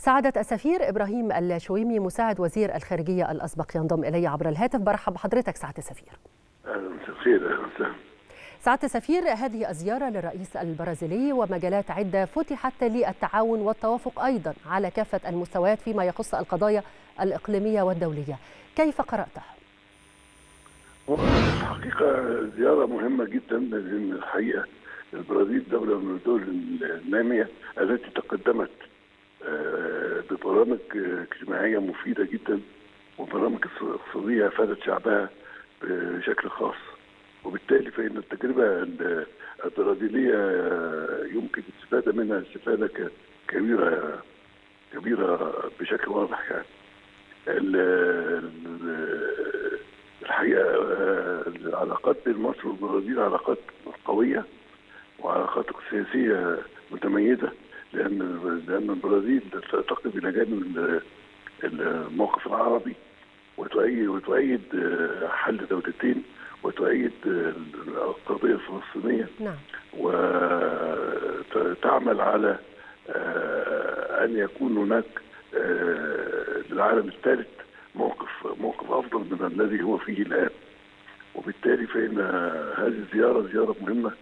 سعادة السفير إبراهيم الشويمي مساعد وزير الخارجية الأسبق ينضم إلي عبر الهاتف. برحب بحضرتك سعادة السفير. أهلا أهلا وسهلا. سعادة السفير هذه الزيارة للرئيس البرازيلي ومجالات عدة فتحت للتعاون والتوافق أيضا على كافة المستويات فيما يخص القضايا الإقليمية والدولية. كيف قرأتها؟ الحقيقة زيارة مهمة جدا لأن الحقيقة البرازيل دولة من الدول النامية التي تقدمت ببرامج اجتماعية مفيدة جدا وبرامج اقتصادية أفادت شعبها بشكل خاص. وبالتالي فإن التجربة البرازيلية يمكن الاستفادة منها استفادة كبيرة كبيرة بشكل واضح يعني. الحقيقة العلاقات بين مصر والبرازيل علاقات قوية وعلاقات سياسية متميزة. لأن لأن البرازيل تقف إلى جانب الموقف العربي وتؤيد وتؤيد حل دولتين وتؤيد القضية الفلسطينية. نعم. وتعمل على أن يكون هناك للعالم الثالث موقف موقف أفضل من الذي هو فيه الآن. وبالتالي فإن هذه الزيارة زيارة مهمة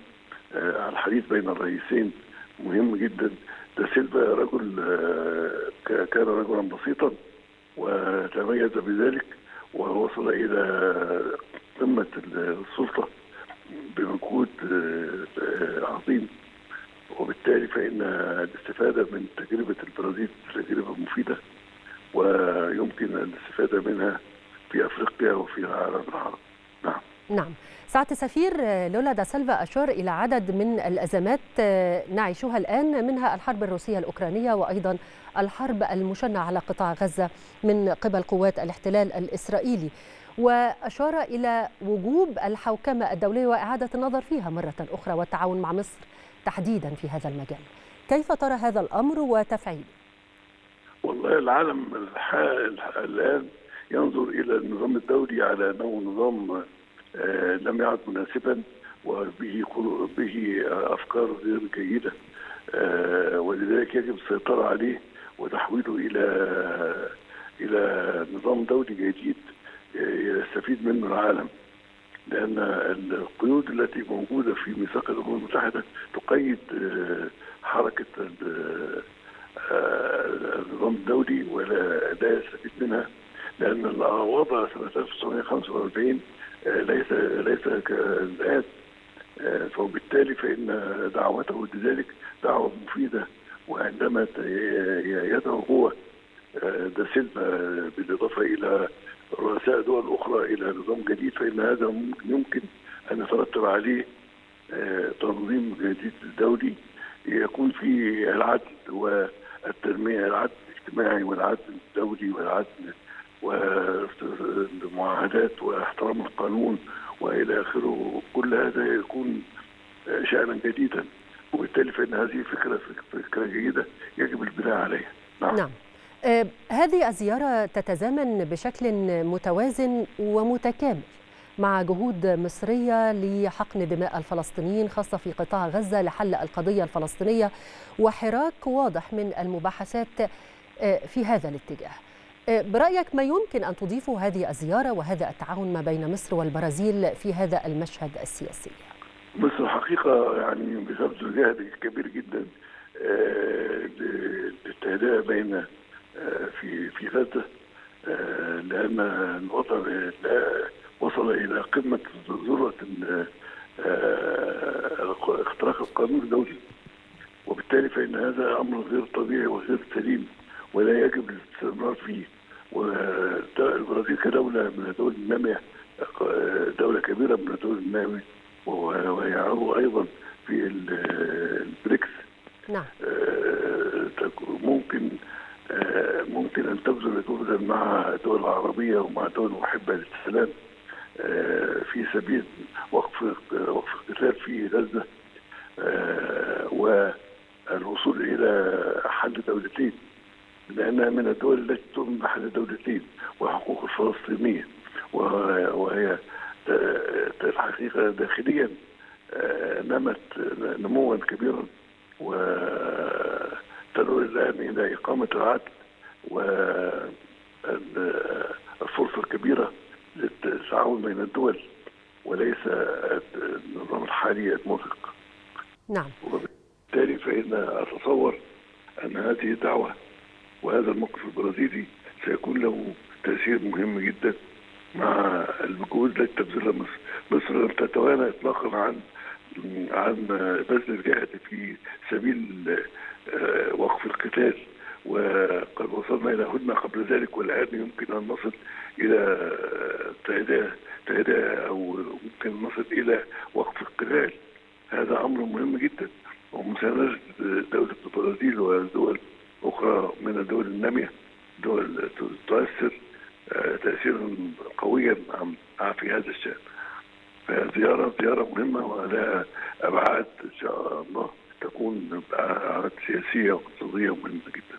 الحديث بين الرئيسين مهم جدا دا سيلفا رجل كان رجلا بسيطا وتميز بذلك ووصل إلى قمة السلطة بمجهود عظيم. وبالتالي فإن الاستفادة من تجربة البرازيل تجربة مفيدة ويمكن الاستفادة منها في أفريقيا وفي العالم العربي. نعم. سعادة السفير لولا دا سيلفا أشار إلى عدد من الأزمات نعيشها الآن منها الحرب الروسية الأوكرانية وأيضا الحرب المشنة على قطاع غزة من قبل قوات الاحتلال الإسرائيلي. وأشار إلى وجوب الحوكمة الدولية وإعادة النظر فيها مرة أخرى والتعاون مع مصر تحديدا في هذا المجال. كيف ترى هذا الأمر وتفعيله؟ والله العالم الآن ينظر إلى النظام الدولي على أنه نظام لم يعد مناسبا وبه به أفكار غير جيدة. ولذلك يجب السيطرة عليه وتحويله إلى إلى نظام دولي جديد يستفيد منه العالم. لأن القيود التي موجودة في ميثاق الأمم المتحدة تقيد حركة النظام الدولي ولا لا يستفيد منها. لأن الوضع سنة 1945 ليس ليس كالآن فبالتالي فإن دعوته لذلك دعوة مفيدة وعندما يدعو هو دا سيلفا بالإضافة إلى رؤساء دول أخرى إلى نظام جديد فإن هذا يمكن أن يترتب عليه تنظيم جديد دولي يكون فيه العدل والتنمية العدل الاجتماعي والعدل الدولي والعدل والمعاهدات واحترام القانون والى اخره كل هذا يكون شأنا جديدا وبالتالي فإن هذه فكره فكرة جيدة يجب البناء عليها نعم, نعم. آه هذه الزيارة تتزامن بشكل متوازن ومتكامل مع جهود مصرية لحقن دماء الفلسطينيين خاصة في قطاع غزة لحل القضية الفلسطينية وحراك واضح من المباحثات في هذا الاتجاه. برأيك ما يمكن أن تضيفه هذه الزيارة وهذا التعاون ما بين مصر والبرازيل في هذا المشهد السياسي؟ مصر حقيقة يعني بتبذل جهد كبير جدا للتهدئة بين في في غزة لأن الوضع وصل إلى قمة ذروة اختراق القانون الدولي وبالتالي فإن هذا أمر غير طبيعي وغير سليم ولا يجب الاستمرار فيه والبرازيل كدولة من الدول النامية دولة كبيرة من الدول النامية وهي عضو أيضا في البريكس. نعم. ممكن ممكن أن تبذل جهدا مع الدول العربية ومع الدول المحبة للسلام في سبيل وقف وقف القتال في غزة والوصول إلى حل دولتين. لانها من الدول التي تؤمن بحل الدولتين وحقوق الفلسطينية وهي الحقيقة داخليا نمت نموا كبيرا و تدعو الآن إلى إقامة العدل والفرصة الكبيرة للتعاون بين الدول وليس النظام الحالي الموثق نعم. وبالتالي فإن أتصور أن هذه الدعوة وهذا الموقف البرازيلي سيكون له تأثير مهم جدا. مع الجهود التي تبذلها مصر مصر لم تتوانى إطلاقا عن عن بذل الجهد في سبيل وقف القتال. وقد وصلنا إلى هدنه قبل ذلك والآن يمكن أن نصل إلى تهدئه أو ممكن نصل إلى وقف القتال. هذا أمر مهم جدا ومساندة دولة البرازيل ودول أخرى من الدول النامية دول تؤثر تأثيرا قويا في هذا الشأن. فزيارة زيارة مهمة ولها أبعاد إن شاء الله تكون أبعاد سياسية واقتصادية مهمة جدا.